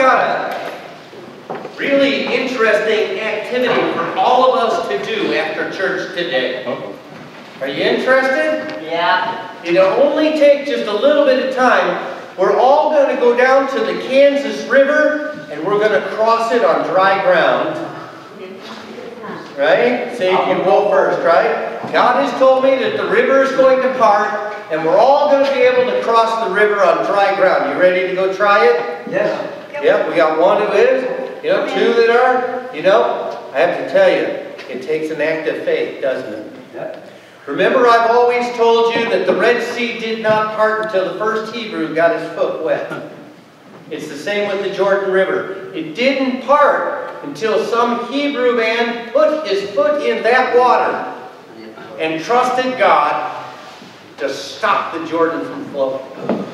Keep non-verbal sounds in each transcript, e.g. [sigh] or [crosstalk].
got a really interesting activity for all of us to do after church today. Are you interested? Yeah. It'll only take just a little bit of time. We're all going to go down to the Kansas River and we're going to cross it on dry ground. Right? See if you go first, right? God has told me that the river is going to part and we're all going to be able to cross the river on dry ground. You ready to go try it? Yes. Yep, we got one who is, you know, two that are, you know, I have to tell you, it takes an act of faith, doesn't it? Yep. Remember, I've always told you that the Red Sea did not part until the first Hebrew got his foot wet. It's the same with the Jordan River. It didn't part until some Hebrew man put his foot in that water and trusted God to stop the Jordan from flowing.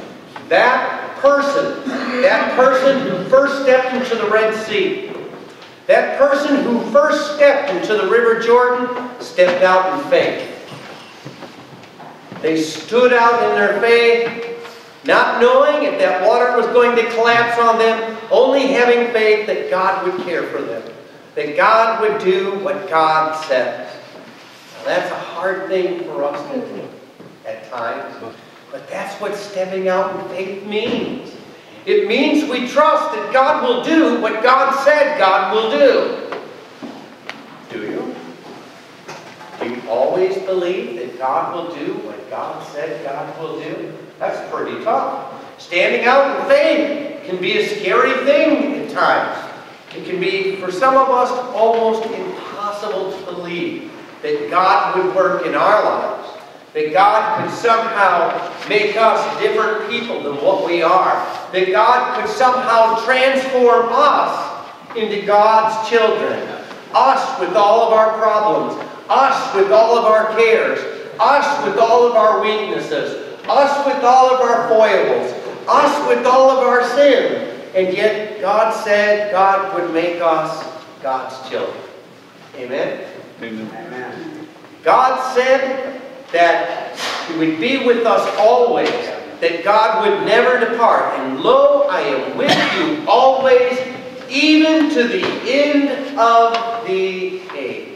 That person, that person who first stepped into the Red Sea, that person who first stepped into the River Jordan, stepped out in faith. They stood out in their faith, not knowing if that water was going to collapse on them, only having faith that God would care for them, that God would do what God said. Now, that's a hard thing for us to do at times, but that's what stepping out in faith means. It means we trust that God will do what God said God will do. Do you? Do you always believe that God will do what God said God will do? That's pretty tough. Standing out in faith can be a scary thing at times. It can be, for some of us, almost impossible to believe that God would work in our lives. That God could somehow make us different people than what we are. That God could somehow transform us into God's children. Us with all of our problems. Us with all of our cares. Us with all of our weaknesses. Us with all of our foibles. Us with all of our sin. And yet God said God would make us God's children. Amen? Amen. God said that He would be with us always, that God would never depart. And lo, I am with you always, even to the end of the age.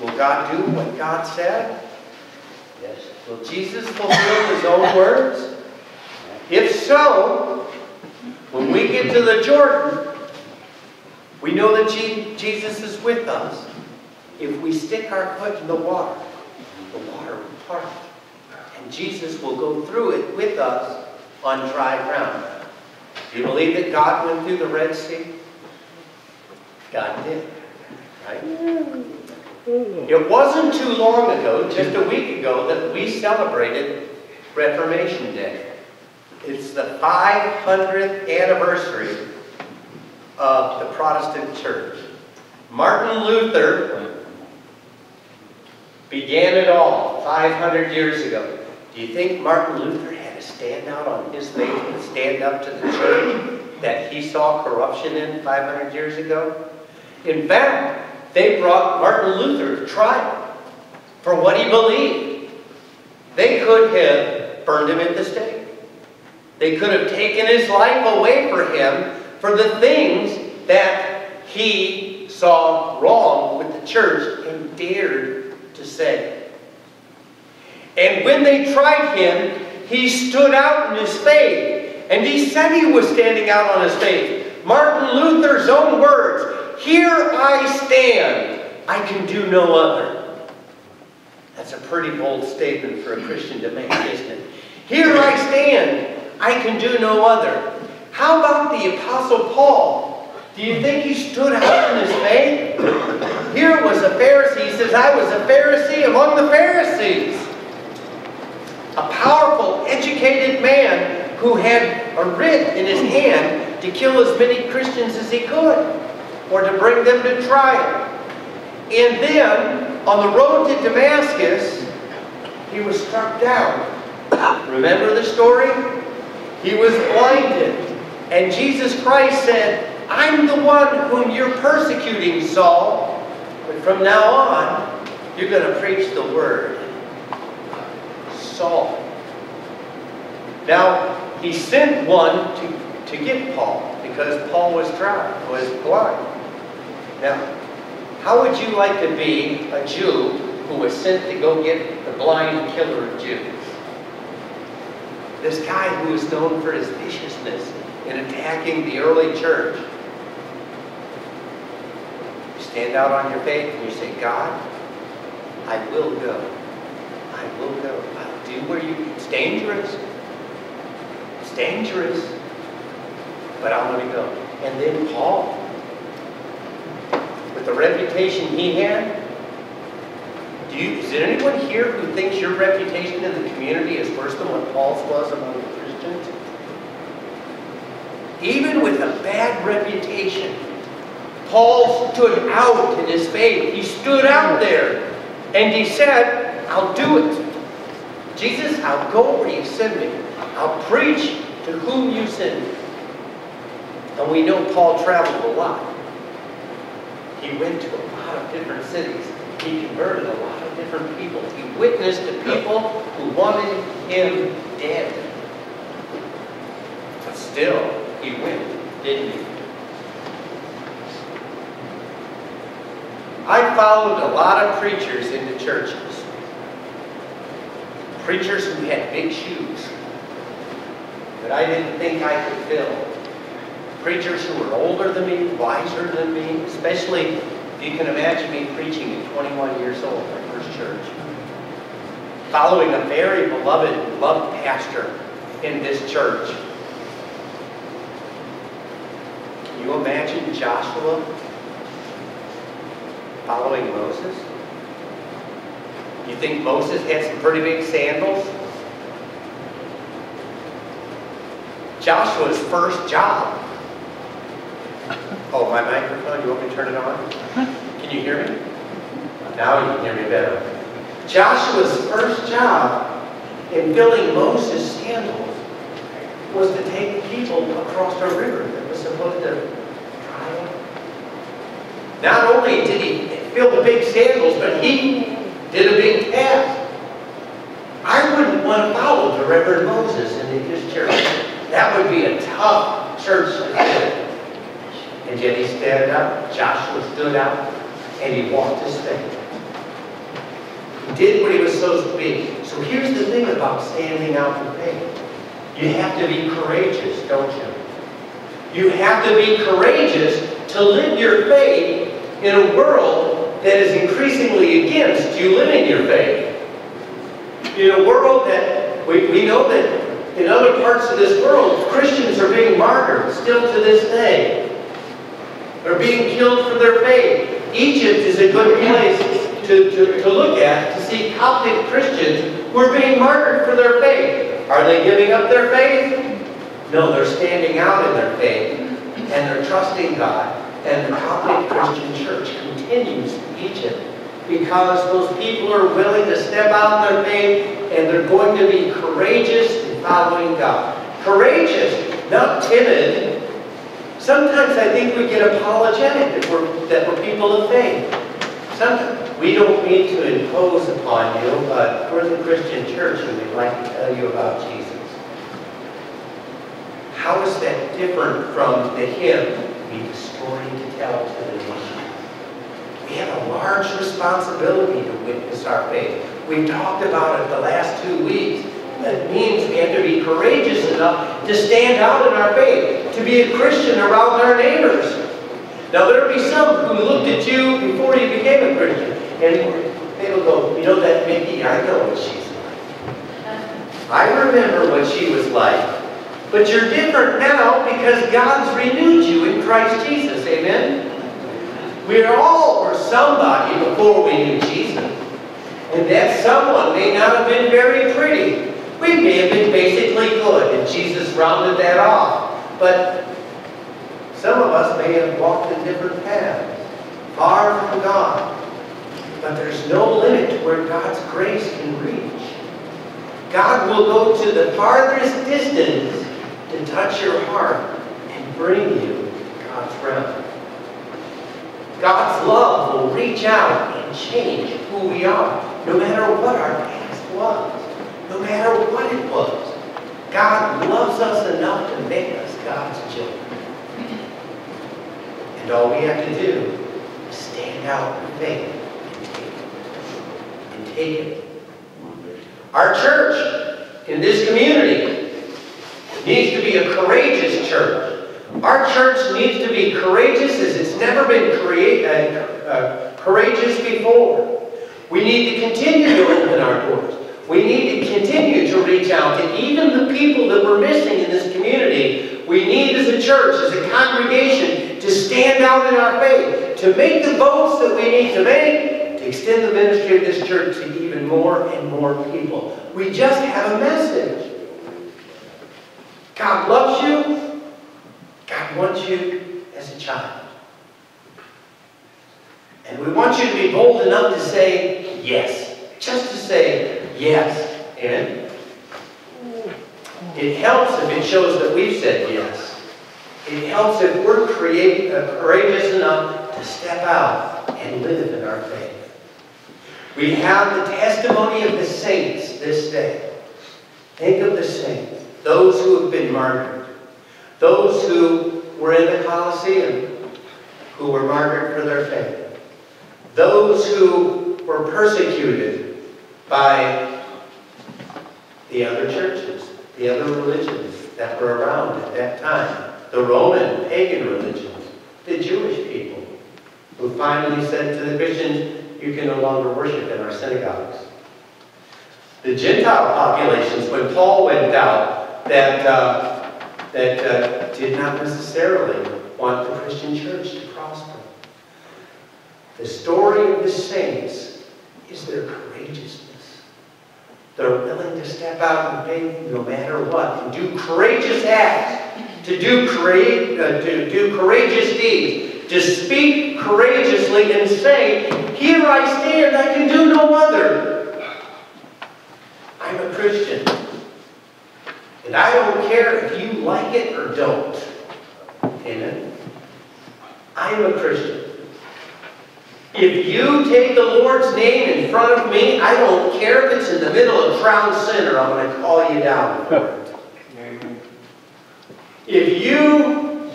Will God do what God said? Yes. Will Jesus fulfill His own words? If so, when we get to the Jordan, we know that Jesus is with us. If we stick our foot in the water, the water will part. And Jesus will go through it with us on dry ground. Do you believe that God went through the Red Sea? God did. Right? It wasn't too long ago, just a week ago, that we celebrated Reformation Day. It's the 500th anniversary of the Protestant Church. Martin Luther began it all 500 years ago. Do you think Martin Luther had to stand out on his faith and stand up to the church that he saw corruption in 500 years ago? In fact, they brought Martin Luther to trial for what he believed. They could have burned him at the stake. They could have taken his life away from him for the things that he saw wrong with the church and dared to say. And when they tried him, he stood out in his faith. And he said he was standing out on his faith. Martin Luther's own words, Here I stand, I can do no other. That's a pretty bold statement for a Christian to make, isn't it? Here I stand, I can do no other. How about the Apostle Paul? Do you think he stood out in his faith? Here was a Pharisee. He says, I was a Pharisee among the Pharisees. A powerful, educated man who had a writ in his hand to kill as many Christians as he could or to bring them to trial. And then, on the road to Damascus, he was struck down. Remember the story? He was blinded. And Jesus Christ said, I'm the one whom you're persecuting, Saul. But from now on, you're going to preach the word. Saul. Now, he sent one to, to get Paul because Paul was dry, was blind. Now, how would you like to be a Jew who was sent to go get the blind killer of Jews? This guy who was known for his viciousness in attacking the early church. Stand out on your faith and you say, God, I will go. I will go. I'll do where you. It's dangerous. It's dangerous. But I'm going to go. And then Paul, with the reputation he had, do you, is there anyone here who thinks your reputation in the community is worse than what Paul's was among the Christians? Even with a bad reputation, Paul stood out in his faith. He stood out there. And he said, I'll do it. Jesus, I'll go where you send me. I'll preach to whom you send me. And we know Paul traveled a lot. He went to a lot of different cities. He converted a lot of different people. He witnessed to people who wanted him dead. But still, he went, didn't he? I followed a lot of preachers into churches. Preachers who had big shoes that I didn't think I could fill. Preachers who were older than me, wiser than me, especially if you can imagine me preaching at 21 years old, my first church. Following a very beloved, loved pastor in this church. Can you imagine Joshua following Moses? You think Moses had some pretty big sandals? Joshua's first job. [laughs] Oh, my microphone, you want me to turn it on? [laughs] Can you hear me? Now you can hear me better. Joshua's first job in filling Moses' sandals was to take people across a river that was supposed to dry up. Not only did he the big sandals, but he did a big task. I wouldn't want to follow the Reverend Moses into his church. That would be a tough church to. And yet he stood up, Joshua stood up, and he walked his faith. He did what he was supposed to be. So here's the thing about standing out in faith. You have to be courageous, don't you? You have to be courageous to live your faith in a world that is increasingly against you living your faith. In a world that we, we know that in other parts of this world, Christians are being martyred still to this day. They're being killed for their faith. Egypt is a good place to, to, to look at to see Coptic Christians who are being martyred for their faith. Are they giving up their faith? No, they're standing out in their faith and they're trusting God. And the Coptic Christian Church continues in Egypt because those people are willing to step out in their faith and they're going to be courageous in following God. Courageous, not timid, Sometimes I think we get apologetic that we're, that we're people of faith. Sometimes we don't mean to impose upon you, but we're the Christian church and we'd like to tell you about Jesus. How is that different from the hymn, We the story to tell to? We have a large responsibility to witness our faith. We've talked about it the last two weeks. That means we have to be courageous enough to stand out in our faith, to be a Christian around our neighbors. Now there will be some who looked at you before you became a Christian, and they will go, you know that Mickey, I know what she's like. I remember what she was like. But you're different now because God's renewed you in Christ Jesus. Amen? We are all were somebody before we knew Jesus. And that someone may not have been very pretty. We may have been basically good, and Jesus rounded that off. But some of us may have walked a different path, far from God. But there's no limit to where God's grace can reach. God will go to the farthest distance to touch your heart and bring you God's realm. God's love will reach out and change who we are, no matter what our past was, no matter what it was. God loves us enough to make us God's children. And all we have to do is stand out in faith and take it. And take it. Our church in this community needs to be a courageous church. Our church needs to be courageous as it's never been create, uh, uh, courageous before. We need to continue to open our doors. We need to continue to reach out to even the people that we're missing in this community. We need as a church, as a congregation, to stand out in our faith, to make the votes that we need to make, to extend the ministry of this church to even more and more people. We just have a message. God loves you. God wants you as a child. And we want you to be bold enough to say yes. Just to say yes. And it helps if it shows that we've said yes. It helps if we're create, uh, courageous enough to step out and live in our faith. We have the testimony of the saints this day. Think of the saints, those who have been martyred, those who were in the Colosseum, who were martyred for their faith, those who were persecuted by the other churches, the other religions that were around at that time, the Roman pagan religions, the Jewish people, who finally said to the Christians, you can no longer worship in our synagogues. The Gentile populations, when Paul went out, that, uh, that uh, did not necessarily want the Christian church to prosper. The story of the saints is their courageousness. They're willing to step out in faith no matter what, and do courageous acts, to do, create, uh, to do courageous deeds, to speak courageously and say, Here I stand, I can do no other. I'm a Christian. And I don't care if you like it or don't. Amen. I'm a Christian. If you take the Lord's name in front of me, I don't care if it's in the middle of Crown Center, I'm going to call you down it. If you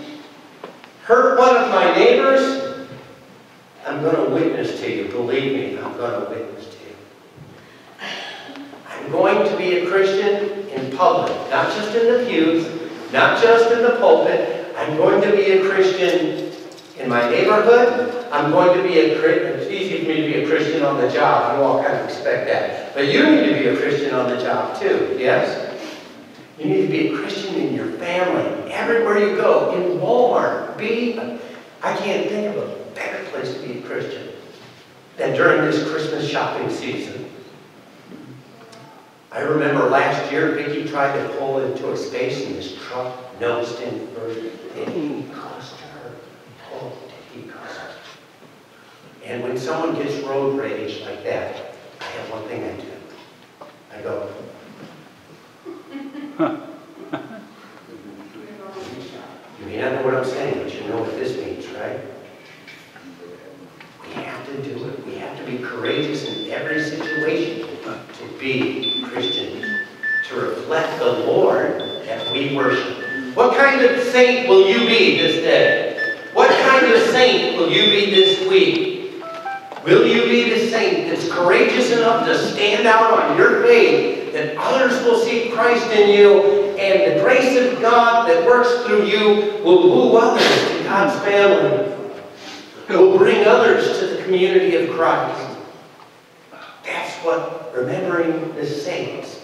hurt one of my neighbors, I'm going to witness to you. Believe me, I'm going to witness to you. I'm going to be a Christian in public, not just in the pews, not just in the pulpit. I'm going to be a Christian in my neighborhood. I'm going to be a Christian. It's easy for me to be a Christian on the job. You all kind of expect that. But you need to be a Christian on the job too, yes? You need to be a Christian in your family, everywhere you go, in Walmart. Be, I can't think of a better place to be a Christian than during this Christmas shopping season. I remember last year, Vicki tried to pull into a space and this truck nosed in first. He cussed her. Oh, did he cuss her. And when someone gets road rage like that, I have one thing I do. I go, You may not know what I'm saying, but you know what this means, right? We have to do it. We have to be courageous in every situation to be Christian, to reflect the Lord that we worship. What kind of saint will you be this day? What kind of saint will you be this week? Will you be the saint that's courageous enough to stand out on your faith that others will see Christ in you and the grace of God that works through you will woo others to God's family. It will bring others to the community of Christ. That's what remembering the saints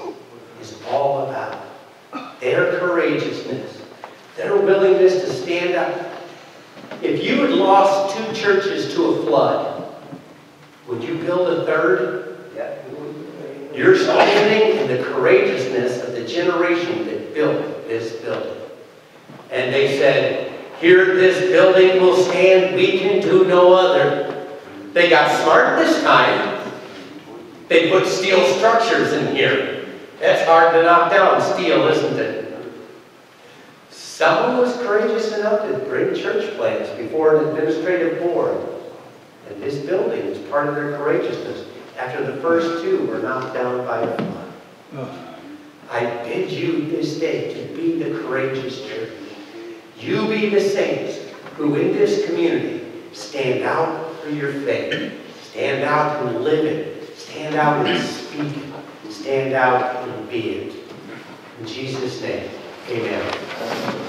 is all about. Their courageousness, their willingness to stand up. If you had lost two churches to a flood, would you build a third? Yeah. You're standing in the courageousness of the generation that built this building. And they said, here this building will stand, we can do no other. They got smart this time. They put steel structures in here. That's hard to knock down steel, isn't it? Someone was courageous enough to bring church plans before an administrative board. And this building is part of their courageousness after the first two were knocked down by a flood. I bid you this day to be the courageous church. you be the saints who in this community stand out for your faith, stand out and live it, stand out and speak it, stand out and be it. In Jesus' name, amen.